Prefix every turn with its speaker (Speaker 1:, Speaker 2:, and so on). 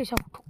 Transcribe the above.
Speaker 1: 配小辅助。